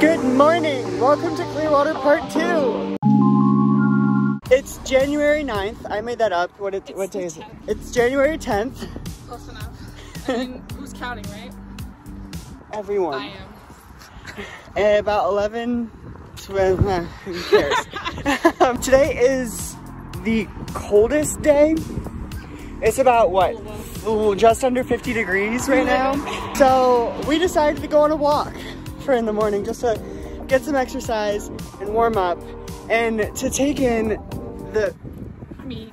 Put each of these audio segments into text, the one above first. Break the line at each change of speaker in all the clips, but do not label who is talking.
Good morning. Welcome to Clearwater Part 2. It's January 9th. I made that up. What, it, what day is it? It's January 10th.
Close enough. I mean, who's counting, right?
Everyone.
I am.
At about 11, 12, eh, who cares? um, today is the coldest day. It's about what? Ooh, just under 50 degrees right now. So we decided to go on a walk for in the morning just to get some exercise and warm up and to take in the
Me.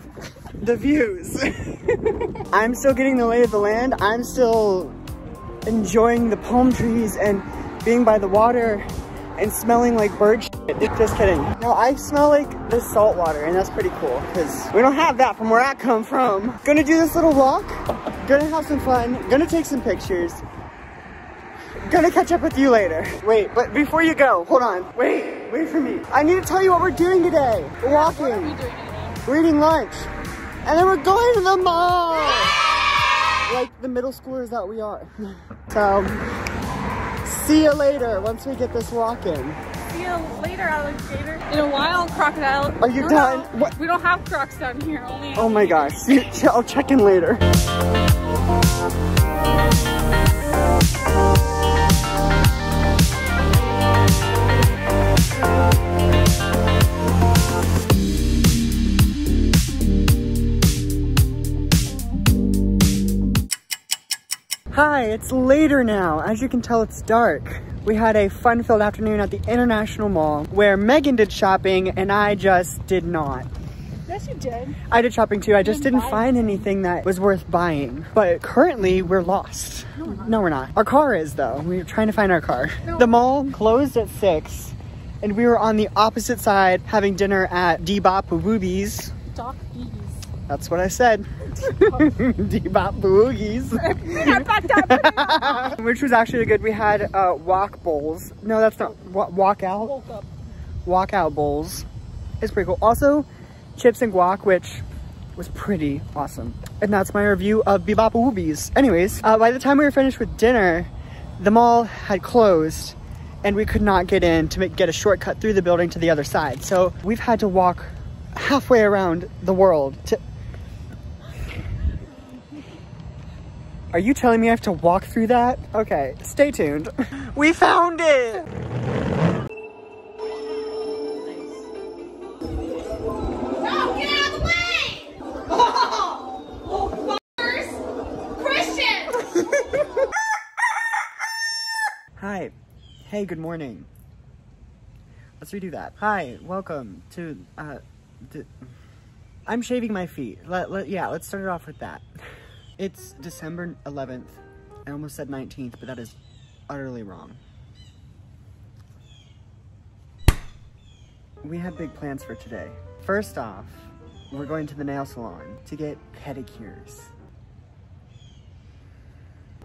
the views. I'm still getting the lay of the land. I'm still enjoying the palm trees and being by the water and smelling like bird shit. Just kidding. No, I smell like the salt water and that's pretty cool because we don't have that from where I come from. Gonna do this little walk, gonna have some fun, gonna take some pictures. Gonna catch up with you later. Wait, but before you go, hold on. Wait, wait for me. I need to tell you what we're doing today. We're walking.
What are we doing anyway?
We're eating lunch. And then we're going to the mall. Like the middle schoolers that we are. So, see you later once we get this walk in.
See you later, alligator. In a while, crocodile.
Are you
No,
done?
no,
What?
We don't have crocs down here. Only.
Oh my gosh, I'll check in later. Hi, it's later now. As you can tell, it's dark. We had a fun-filled afternoon at the International Mall where Megan did shopping and I just did not.
Yes, you did.
I did shopping too. I just
didn't
didn't find anything that was worth buying. But currently, we're lost. No, we're not. Our car is though. We're trying to find our car.
No.
The mall closed at six, and we were on the opposite side having dinner at Debop Boobies.
Doc Ease.
That's what I said. Debop Boogies. Which was actually good. We had uh, walk bowls. No, that's not wa- walk out.
Woke up.
walkout bowls. It's pretty cool. Also, chips and guac, which was pretty awesome. And that's my review of Bebop Woobies. Anyways, uh, by the time we were finished with dinner, the mall had closed and we could not get in to make, get a shortcut through the building to the other side. So we've had to walk halfway around the world to... Are you telling me I have to walk through that? Okay, stay tuned. We found it! Hey, good morning. Let's redo that. Hi, welcome to, uh, I'm shaving my feet. Let, let, yeah, let's start it off with that. It's December 11th. I almost said 19th, but that is utterly wrong. We have big plans for today. First off, we're going to the nail salon to get pedicures.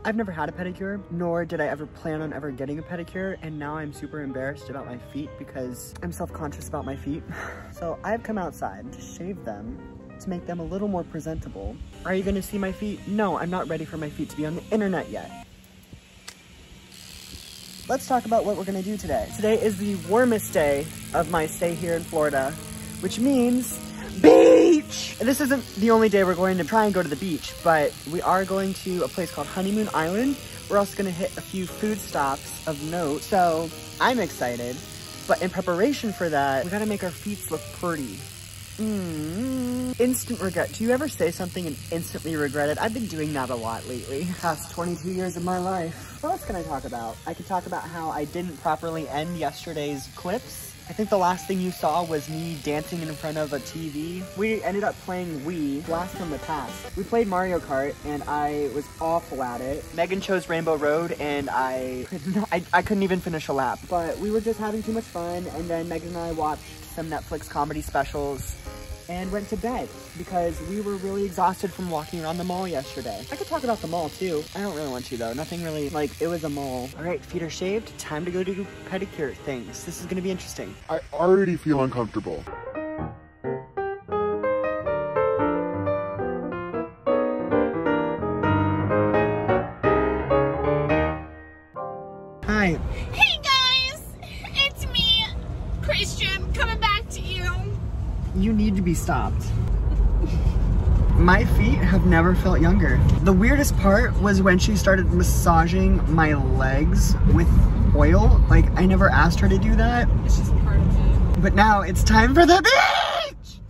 I've never had a pedicure, nor did I ever plan on ever getting a pedicure, and now I'm super embarrassed about my feet because I'm self-conscious about my feet. So I've come outside to shave them to make them a little more presentable. Are you gonna see my feet? No, I'm not ready for my feet to be on the internet yet. Let's talk about what we're gonna do today. Today is the warmest day of my stay here in Florida, which means beach! This isn't the only day we're going to try and go to the beach, but we are going to a place called Honeymoon Island. We're also gonna hit a few food stops of note, so I'm excited. But in preparation for that, we gotta make our feet look pretty. Mm. Instant regret. Do you ever say something and instantly regret it? I've been doing that a lot lately. Past 22 years of my life. What else can I talk about? I could talk about how I didn't properly end yesterday's clips. I think the last thing you saw was me dancing in front of a TV. We ended up playing Wii, blast from the past. We played Mario Kart and I was awful at it. Megan chose Rainbow Road and I, could not, I, I couldn't even finish a lap. But we were just having too much fun and then Megan and I watched some Netflix comedy specials and went to bed because we were really exhausted from walking around the mall yesterday. I could talk about the mall too. I don't really want to though. Nothing really, like, it was a mall. All right, feet are shaved. Time to go do pedicure things. This is gonna be interesting.
I already feel uncomfortable.
Stopped. My feet have never felt younger. The weirdest part was when she started massaging my legs with oil. Like, I never asked her to do that.
It's just part of it.
But now it's time for the beach!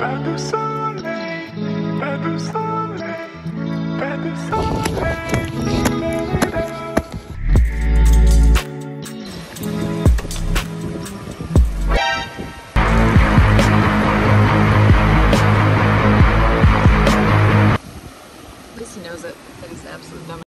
Pas
absolute dumbass.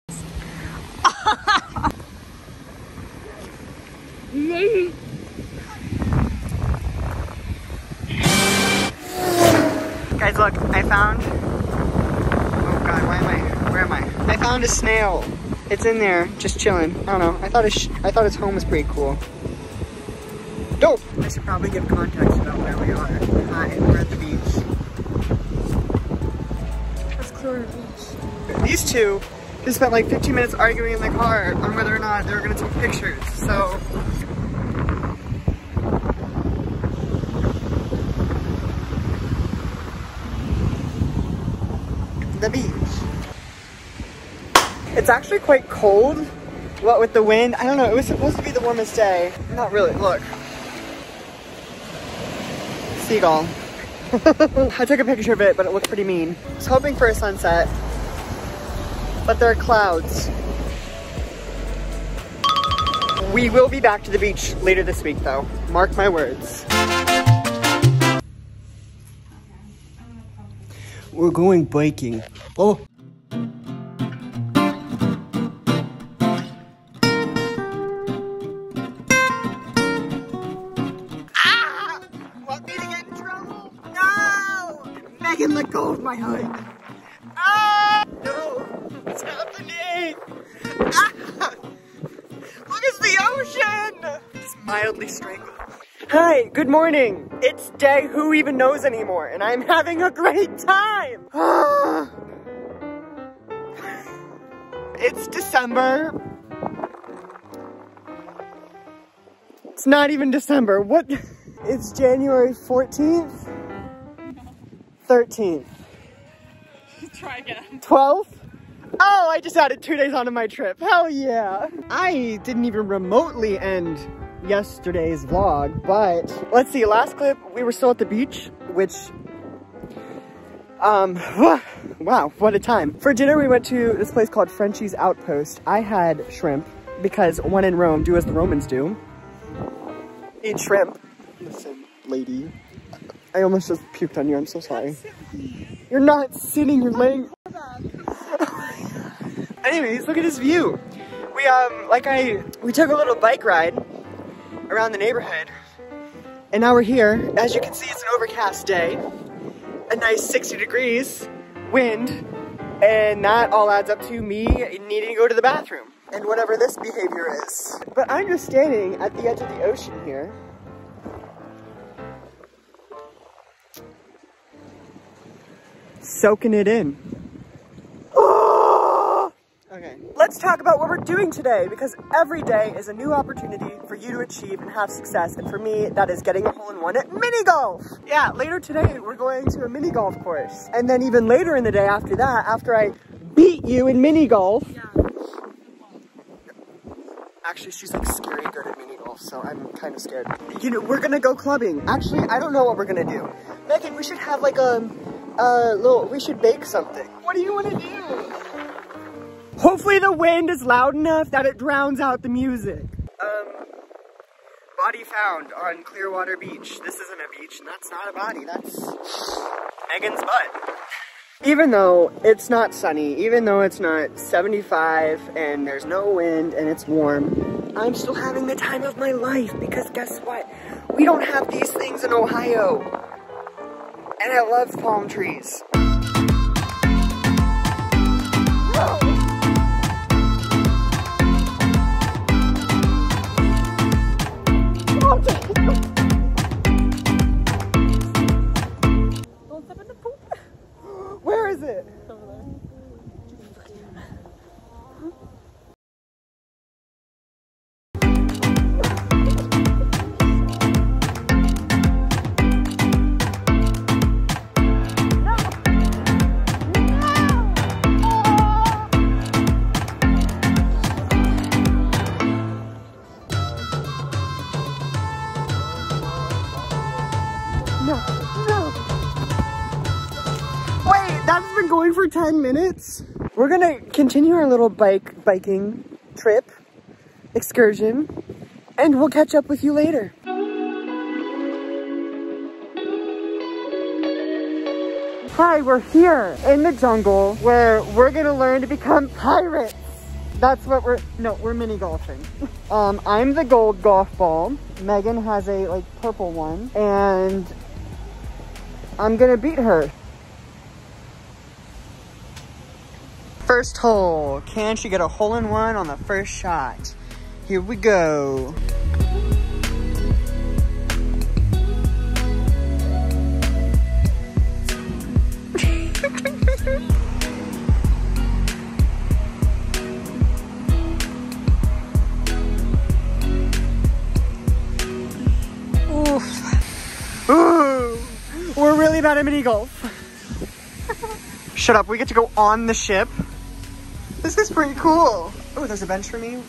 Guys, look, I found. Oh god, why am I? Where am I? I found a snail. It's in there, just chilling. I don't know. I thought its I thought its home was pretty cool. Dope. I should probably give context about where we are. Uh, Hi, we're at the beach.
Let's clear the beach.
These two just spent like 15 minutes arguing in the car on whether or not they were gonna take pictures. So. The beach. It's actually quite cold. What with the wind? I don't know. It was supposed to be the warmest day. Not really. Look. Seagull. I took a picture of it, but it looked pretty mean. I was hoping for a sunset, but there are clouds. We will be back to the beach later this week, though. Mark my words. We're going biking. Oh. Ah! Want me to get in trouble? No! Megan, let go of my hood. Mildly strangled. Hi, good morning. It's day who even knows anymore, and I'm having a great time. it's December. It's not even December. What? It's January 14th? 13th.
Try again.
12th? Oh, I just added two days onto my trip. Hell yeah. I didn't even remotely end yesterday's vlog, but let's see, last clip, we were still at the beach, which, um, wow, what a time. For dinner, we went to this place called Frenchy's Outpost. I had shrimp, because when in Rome, do as the Romans do. Eat shrimp. Listen, lady. I almost just puked on you, I'm so sorry. You're not sitting, you're laying. Anyways, look at this view. We, um, like I, we took a little bike ride around the neighborhood. And now we're here. As you can see, it's an overcast day. A nice 60 degrees, wind, and that all adds up to me needing to go to the bathroom. And whatever this behavior is. But I'm just standing at the edge of the ocean here. Soaking it in. Let's talk about what we're doing today because every day is a new opportunity for you to achieve and have success. And for me, that is getting a hole in one at mini golf. Yeah, later today, we're going to a mini golf course. And then even later in the day after that, after I beat you in mini golf. Actually, she's like scary good at mini golf, so I'm kind of scared. You know, we're gonna go clubbing. Actually, I don't know what we're gonna do. Megan, we should have like a, a little, we should bake something. What do you want to do? Hopefully the wind is loud enough that it drowns out the music. Um, body found on Clearwater Beach. This isn't a beach, and that's not a body. That's Megan's butt. Even though it's not sunny, even though it's not 75 and there's no wind and it's warm, I'm still having the time of my life because guess what? We don't have these things in Ohio. And I love palm trees. We're gonna continue our little bike biking trip, excursion, and we'll catch up with you later. Hi, we're here in the jungle where we're gonna learn to become pirates. That's what we're, no, we're mini golfing. um, I'm the gold golf ball. Megan has a like purple one and I'm gonna beat her. First hole. Can she get a hole in one on the first shot? Here we go. Ooh. We're really bad at mini golf. Shut up, we get to go on the ship. Is pretty cool. Oh, there's a bench for me.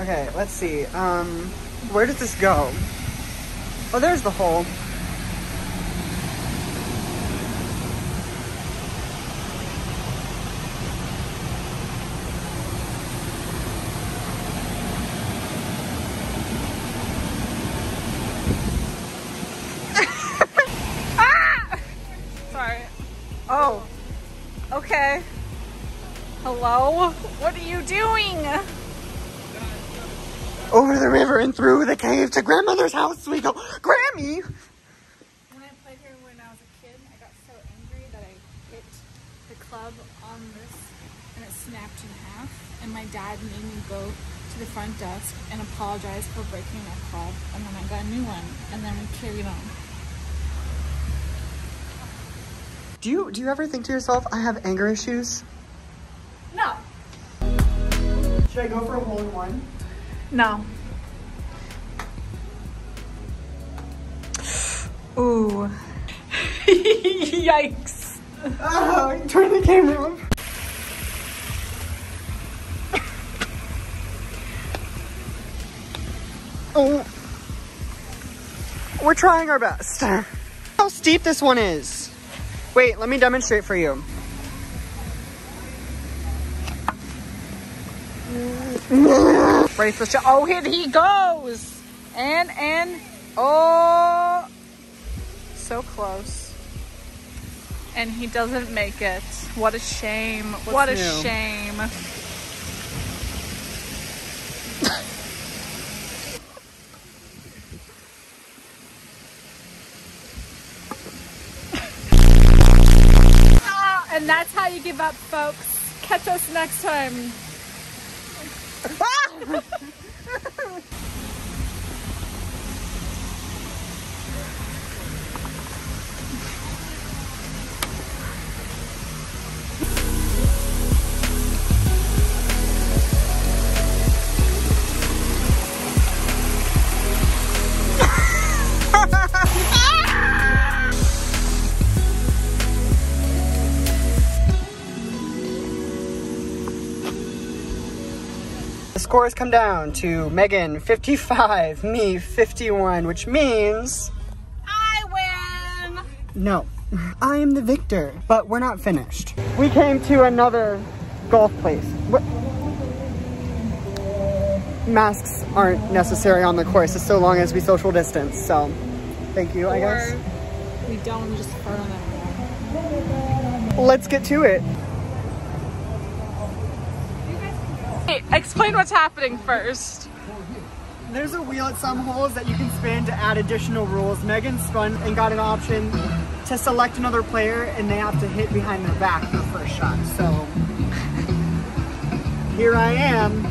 Okay, let's see. Um, where does this go? Oh, there's the hole.
Doing?
over the river and through the cave to grandmother's house we go. Grammy!
When I played here when I was a kid, I got so angry that I hit the club on this and it snapped in half. And my dad made me go to the front desk and apologize for breaking my club. And then I got a new one. And then we carried on.
Do you do you ever think to yourself, I have anger issues? Should I go for a hole in one?
No. Ooh. Yikes.
Oh, turn the camera off. Oh. We're trying our best. How steep this one is. Wait, let me demonstrate for you. Ready for the shot?
Oh, here he goes. And, and, oh. So close. And he doesn't make it. What a shame. what a
new?
shame. Ah, and that's how you give up, folks. Catch us next time. Ah!
The score has come down to Megan 55, me 51, which means
I win.
no, I am the victor. But we're not finished. We came to another golf place. What? Masks aren't necessary on the course, as so long as we social distance. So, thank you, I guess.
We don't just fart on wall.
Let's get to it.
Explain what's happening first.
There's a wheel at some holes that you can spin to add additional rules. Megan spun and got an option to select another player and they have to hit behind their back for first shot. So here I am.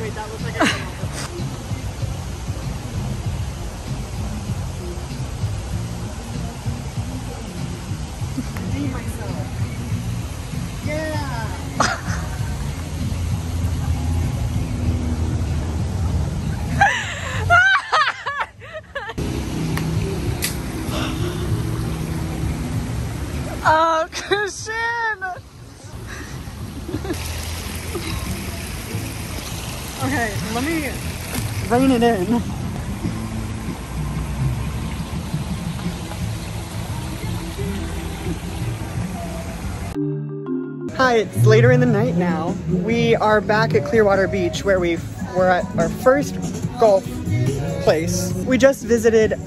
Wait, that looks like let me rein it in. Hi, it's later in the night now. We are back at Clearwater Beach where we were at our first golf place. We just visited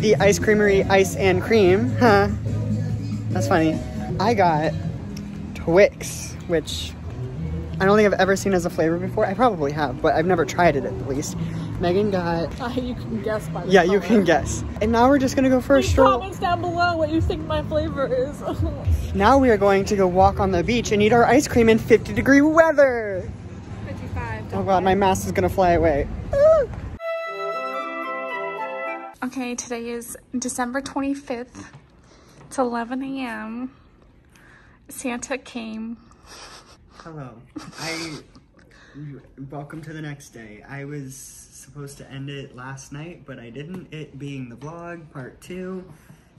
the ice creamery Ice and Cream. Huh. That's funny. I got Twix, which I don't think I've ever seen as a flavor before. I probably have, but I've never tried it at least. Megan got,
Uh, you can guess by the
yeah, you can guess. And now we're just gonna go for a stroll.
Comments down below what you think my flavor is.
Now we are going to go walk on the beach and eat our ice cream in 50 degree weather.
55.
Oh god, my mask is gonna fly away.
Okay, today is December 25th. It's 11 a.m. Santa came.
Hello. I welcome to the next day. I was supposed to end it last night, but I didn't. It being the vlog part 2.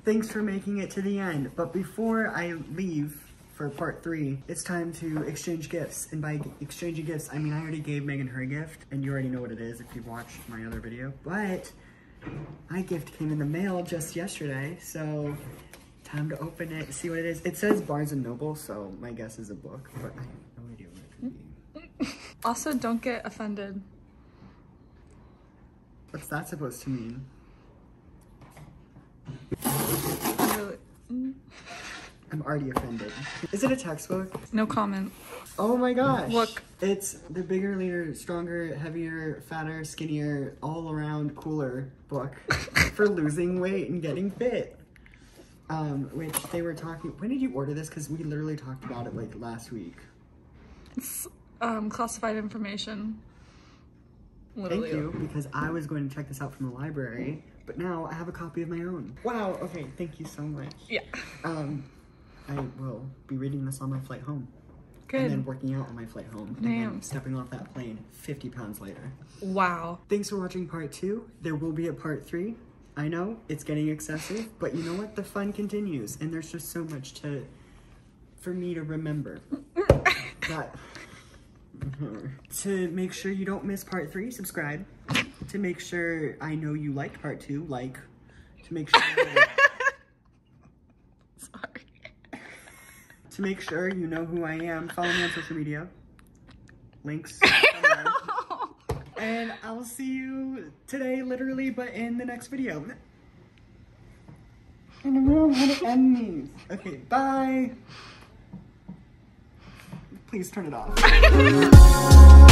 Thanks for making it to the end. But before I leave for part 3, it's time to exchange gifts. And by exchanging gifts, I mean I already gave Megan her gift, and you already know what it is if you've watched my other video. But my gift came in the mail just yesterday, so time to open it, see what it is. It says Barnes and Noble, so my guess is a book, but I have no idea what it could be.
Also, don't get offended.
What's that supposed to mean? I'm already offended. Is it a textbook?
No comment.
Oh my gosh.
Look.
It's the bigger, leaner, stronger, heavier, fatter, skinnier, all around cooler book for losing weight and getting fit. Um, which they were talking, when did you order this? Cause we literally talked about it like last week.
Um, classified information.
Thank you, because I was going to check this out from the library, but now I have a copy of my own. Wow, okay, thank you so much.
Yeah.
Um, I will be reading this on my flight home. Good. And then working out on my flight home. And then stepping off that plane 50 pounds later.
Wow.
Thanks for watching part two. There will be a part three. I know it's getting excessive, but you know what? The fun continues, and there's just so much to for me to remember. that to make sure you don't miss part three, subscribe. To make sure I know you liked part two, like. To make sure.
Sorry.
to make sure you know who I am, follow me on social media. Links. and I'll see you today, literally, but in the next video. I don't know how to end these. Okay, bye. Please turn it off.